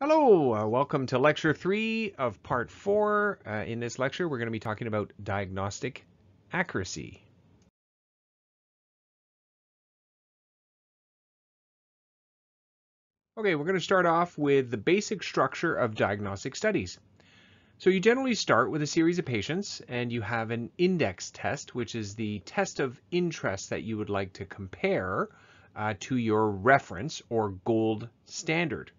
Hello, uh, welcome to lecture three of part four. Uh, in this lecture, we're going to be talking about diagnostic accuracy. Okay, we're going to start off with the basic structure of diagnostic studies. So you generally start with a series of patients and you have an index test, which is the test of interest that you would like to compare uh, to your reference or gold standard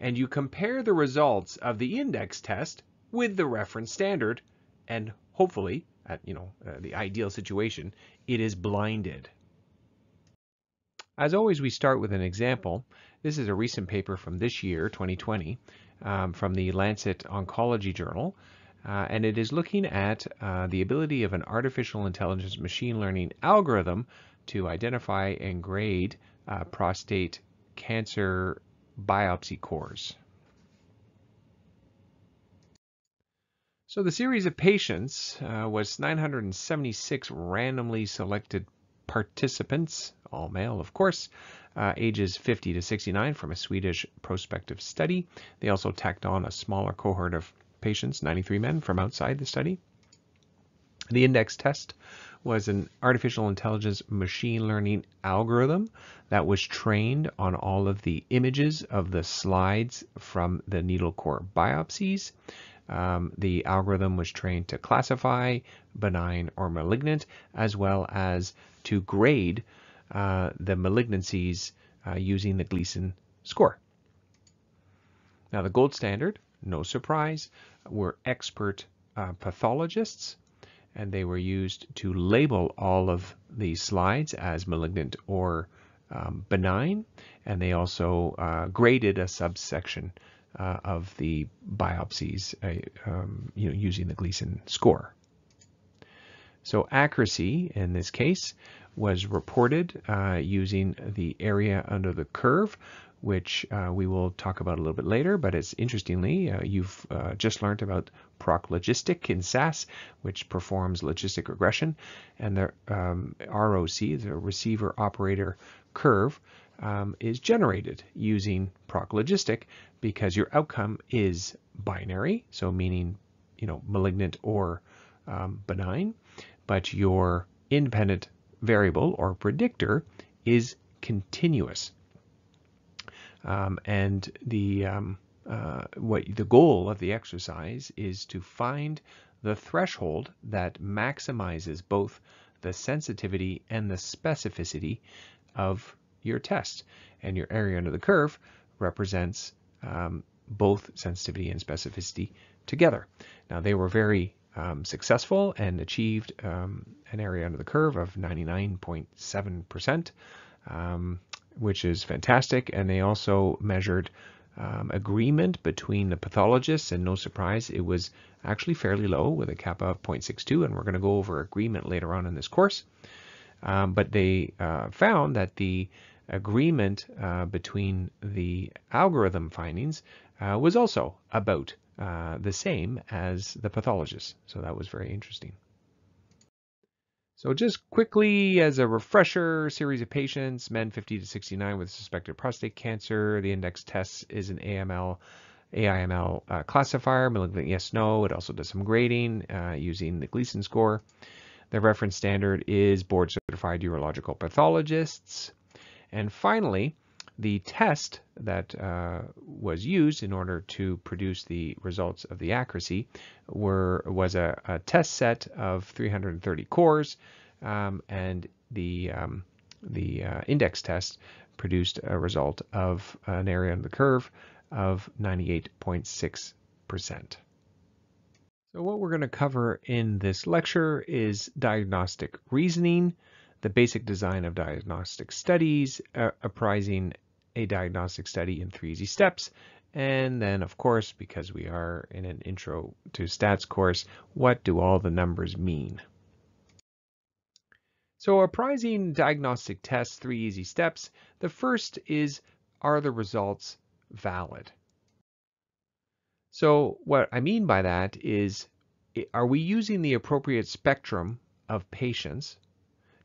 and you compare the results of the index test with the reference standard, and hopefully, at you know uh, the ideal situation, it is blinded. As always, we start with an example. This is a recent paper from this year, 2020, um, from the Lancet Oncology Journal, uh, and it is looking at uh, the ability of an artificial intelligence machine learning algorithm to identify and grade uh, prostate cancer biopsy cores. So the series of patients uh, was 976 randomly selected participants, all male of course, uh, ages 50 to 69 from a Swedish prospective study. They also tacked on a smaller cohort of patients, 93 men from outside the study. The index test was an artificial intelligence machine learning algorithm that was trained on all of the images of the slides from the needle core biopsies. Um, the algorithm was trained to classify benign or malignant, as well as to grade uh, the malignancies uh, using the Gleason score. Now, the gold standard, no surprise, were expert uh, pathologists and they were used to label all of the slides as malignant or um, benign, and they also uh, graded a subsection uh, of the biopsies uh, um, you know, using the Gleason score. So accuracy in this case was reported uh, using the area under the curve, which uh, we will talk about a little bit later. But it's interestingly, uh, you've uh, just learned about Proc Logistic in SAS, which performs logistic regression, and the um, ROC, the receiver operator curve, um, is generated using Proc Logistic because your outcome is binary, so meaning you know malignant or um, benign, but your independent variable or predictor is continuous. Um, and the um, uh, what the goal of the exercise is to find the threshold that maximizes both the sensitivity and the specificity of your test. And your area under the curve represents um, both sensitivity and specificity together. Now they were very um, successful and achieved um, an area under the curve of 99.7%. Um, which is fantastic. And they also measured um, agreement between the pathologists, and no surprise, it was actually fairly low with a kappa of 0.62, and we're going to go over agreement later on in this course. Um, but they uh, found that the agreement uh, between the algorithm findings uh, was also about uh, the same as the pathologists. So that was very interesting. So just quickly as a refresher, series of patients, men 50 to 69 with suspected prostate cancer. The index test is an AML, AIML uh, classifier, malignant yes, no. It also does some grading uh, using the Gleason score. The reference standard is board certified urological pathologists. And finally, the test that uh, was used in order to produce the results of the accuracy were was a, a test set of 330 cores, um, and the um, the uh, index test produced a result of an area under the curve of 98.6%. So what we're going to cover in this lecture is diagnostic reasoning, the basic design of diagnostic studies, uh, apprising a diagnostic study in three easy steps. And then, of course, because we are in an intro to stats course, what do all the numbers mean? So apprising diagnostic tests, three easy steps. The first is, are the results valid? So what I mean by that is, are we using the appropriate spectrum of patients?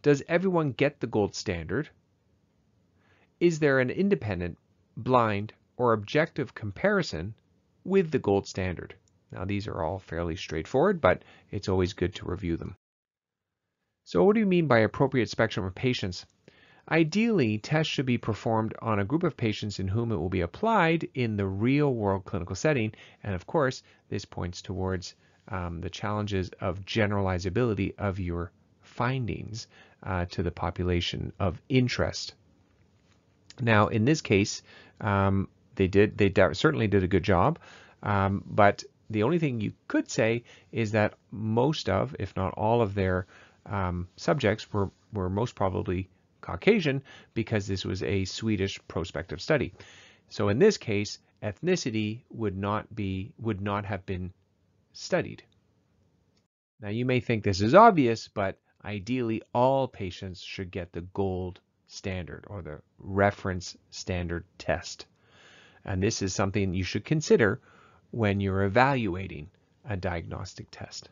Does everyone get the gold standard? Is there an independent, blind, or objective comparison with the gold standard. Now these are all fairly straightforward, but it's always good to review them. So what do you mean by appropriate spectrum of patients? Ideally, tests should be performed on a group of patients in whom it will be applied in the real world clinical setting. And of course, this points towards um, the challenges of generalizability of your findings uh, to the population of interest. Now, in this case, um, they did they certainly did a good job, um, but the only thing you could say is that most of, if not all of their um, subjects were, were most probably Caucasian because this was a Swedish prospective study. So in this case, ethnicity would not be would not have been studied. Now you may think this is obvious, but ideally all patients should get the gold standard or the reference standard test. And this is something you should consider when you're evaluating a diagnostic test.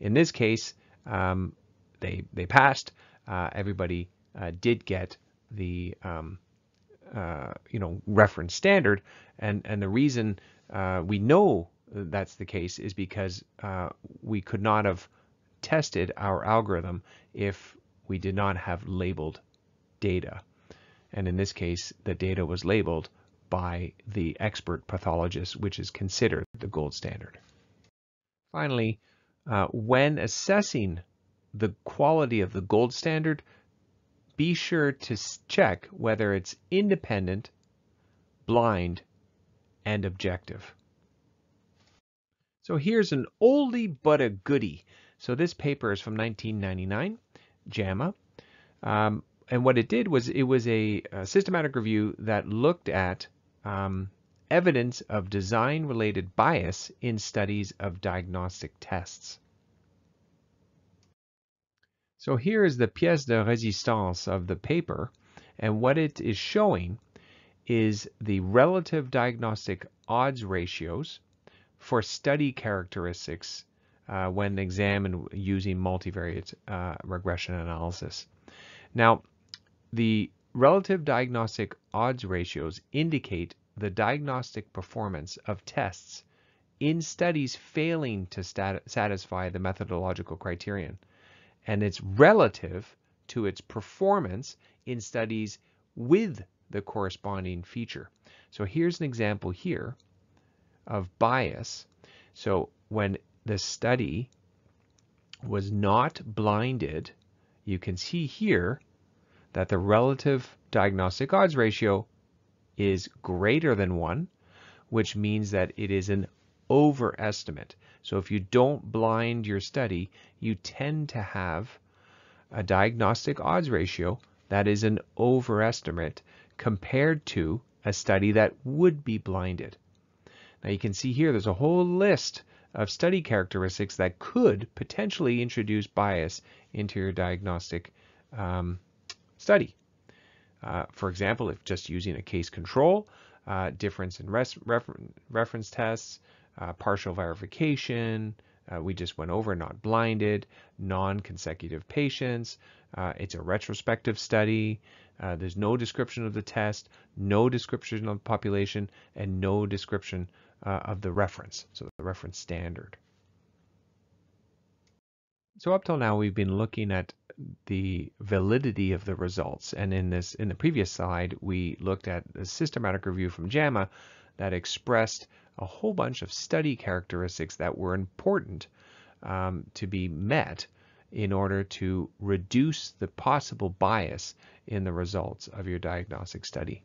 In this case, um, they, they passed. Uh, everybody uh, did get the um, uh, you know reference standard, and and the reason uh, we know that's the case is because uh, we could not have tested our algorithm if we did not have labeled data. And in this case, the data was labeled by the expert pathologist, which is considered the gold standard. Finally, uh, when assessing the quality of the gold standard, be sure to check whether it's independent, blind, and objective. So here's an oldie but a goodie. So this paper is from 1999, JAMA. Um, and what it did was it was a, a systematic review that looked at um, evidence of design-related bias in studies of diagnostic tests. So here is the pièce de résistance of the paper, and what it is showing is the relative diagnostic odds ratios for study characteristics uh, when examined using multivariate uh, regression analysis. Now, the relative diagnostic odds ratios indicate the diagnostic performance of tests in studies failing to satisfy the methodological criterion and it's relative to its performance in studies with the corresponding feature. So here's an example here of bias. So when the study was not blinded, you can see here that the relative diagnostic odds ratio is greater than 1, which means that it is an overestimate. So if you don't blind your study, you tend to have a diagnostic odds ratio that is an overestimate compared to a study that would be blinded. Now you can see here there's a whole list of study characteristics that could potentially introduce bias into your diagnostic um, study. Uh, for example, if just using a case control, uh, difference in refer reference tests, uh, partial verification, uh, we just went over not blinded, non-consecutive patients. Uh, it's a retrospective study. Uh, there's no description of the test, no description of the population, and no description of the reference, so the reference standard. So up till now, we've been looking at the validity of the results. And in this, in the previous slide, we looked at a systematic review from JAMA that expressed a whole bunch of study characteristics that were important um, to be met in order to reduce the possible bias in the results of your diagnostic study.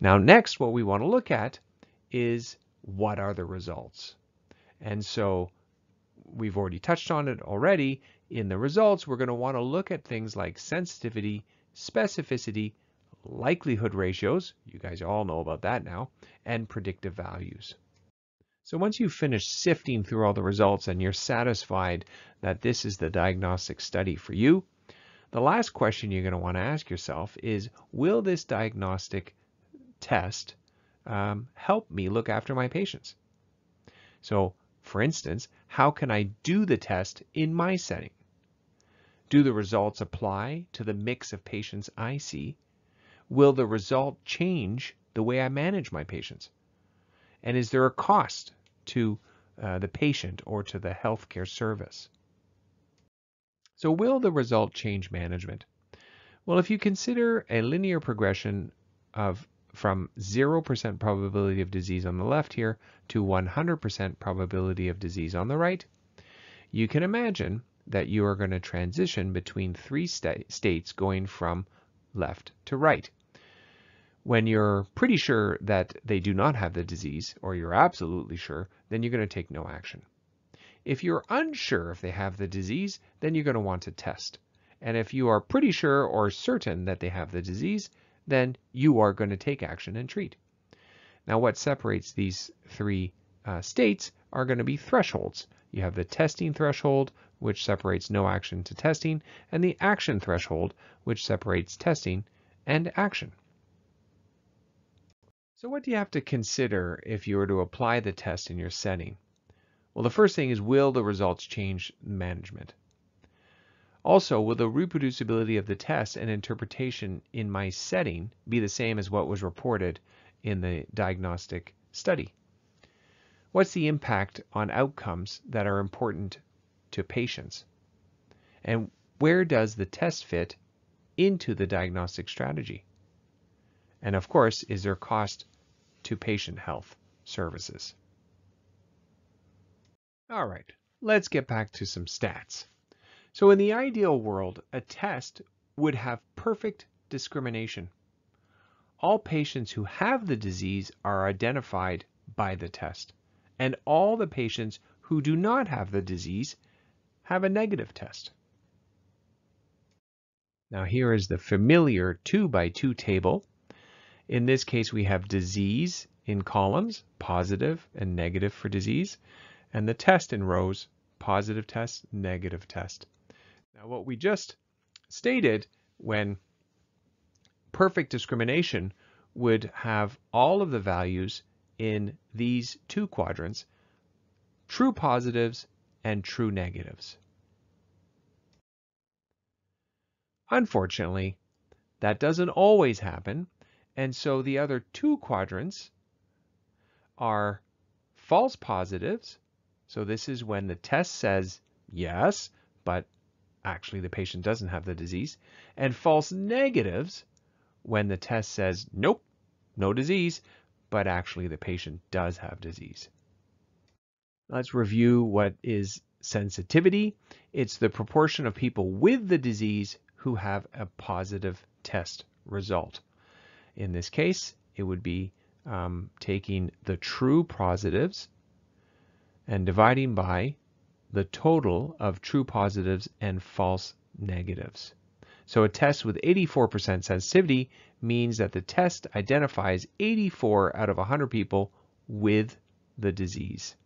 Now next what we want to look at is what are the results? And so we've already touched on it already. In the results we're going to want to look at things like sensitivity, specificity, likelihood ratios, you guys all know about that now, and predictive values. So once you've finished sifting through all the results and you're satisfied that this is the diagnostic study for you, the last question you're going to want to ask yourself is, will this diagnostic test um, help me look after my patients? So for instance, how can I do the test in my setting? Do the results apply to the mix of patients I see? will the result change the way I manage my patients? And is there a cost to uh, the patient or to the healthcare service? So will the result change management? Well, if you consider a linear progression of from 0% probability of disease on the left here to 100% probability of disease on the right, you can imagine that you are going to transition between three sta states going from left to right. When you're pretty sure that they do not have the disease, or you're absolutely sure, then you're going to take no action. If you're unsure if they have the disease, then you're going to want to test. And if you are pretty sure or certain that they have the disease, then you are going to take action and treat. Now what separates these three uh, states are going to be thresholds. You have the testing threshold, which separates no action to testing, and the action threshold, which separates testing and action. So what do you have to consider if you were to apply the test in your setting? Well, the first thing is, will the results change management? Also, will the reproducibility of the test and interpretation in my setting be the same as what was reported in the diagnostic study? What's the impact on outcomes that are important to patients? And where does the test fit into the diagnostic strategy? And of course, is there cost to patient health services? All right, let's get back to some stats. So in the ideal world, a test would have perfect discrimination. All patients who have the disease are identified by the test, and all the patients who do not have the disease have a negative test. Now here is the familiar 2 by 2 table. In this case, we have disease in columns, positive and negative for disease, and the test in rows, positive test, negative test. Now, what we just stated when perfect discrimination would have all of the values in these two quadrants, true positives and true negatives. Unfortunately, that doesn't always happen, and so the other two quadrants are false positives. So this is when the test says yes, but actually the patient doesn't have the disease, and false negatives when the test says, nope, no disease, but actually the patient does have disease. Let's review what is sensitivity. It's the proportion of people with the disease who have a positive test result. In this case, it would be um, taking the true positives and dividing by the total of true positives and false negatives. So a test with 84% sensitivity means that the test identifies 84 out of 100 people with the disease.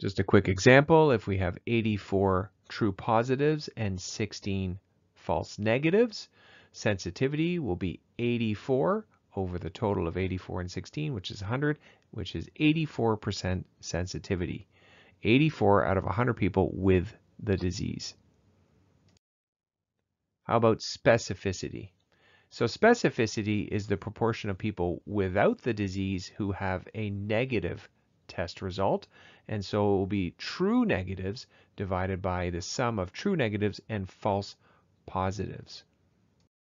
Just a quick example, if we have 84 true positives and 16 false negatives, sensitivity will be 84 over the total of 84 and 16, which is 100, which is 84% sensitivity. 84 out of 100 people with the disease. How about specificity? So specificity is the proportion of people without the disease who have a negative test result. And so it will be true negatives divided by the sum of true negatives and false positives.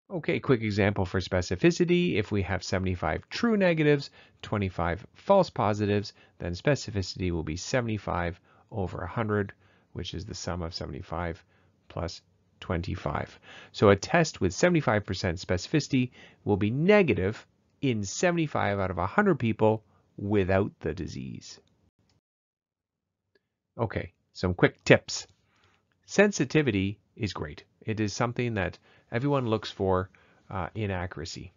Okay, quick example for specificity. If we have 75 true negatives, 25 false positives, then specificity will be 75 over 100, which is the sum of 75 plus 25. So a test with 75% specificity will be negative in 75 out of 100 people without the disease. Okay, some quick tips. Sensitivity is great. It is something that everyone looks for uh, in accuracy.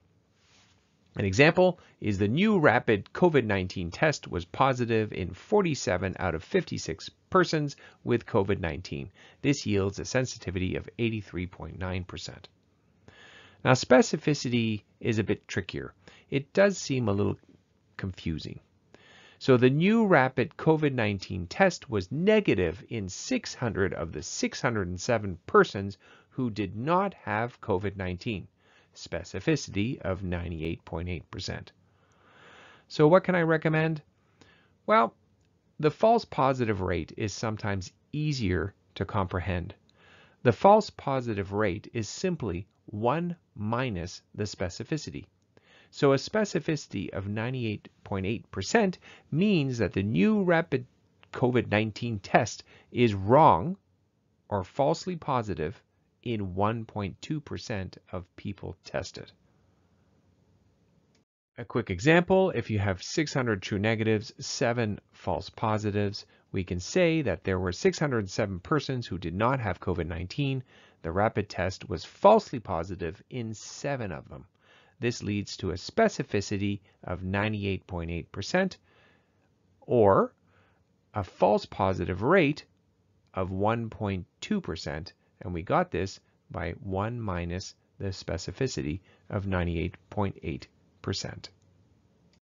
An example is the new rapid COVID-19 test was positive in 47 out of 56 persons with COVID-19. This yields a sensitivity of 83.9%. Now specificity is a bit trickier. It does seem a little confusing. So the new rapid COVID-19 test was negative in 600 of the 607 persons who did not have COVID-19. specificity of 98.8%. So what can I recommend? Well, the false positive rate is sometimes easier to comprehend. The false positive rate is simply 1 minus the specificity. So a specificity of 98.8% means that the new rapid COVID-19 test is wrong or falsely positive in 1.2% of people tested. A quick example, if you have 600 true negatives, 7 false positives, we can say that there were 607 persons who did not have COVID-19. The rapid test was falsely positive in 7 of them. This leads to a specificity of 98.8% or a false positive rate of 1.2%. And we got this by 1 minus the specificity of 98.8%.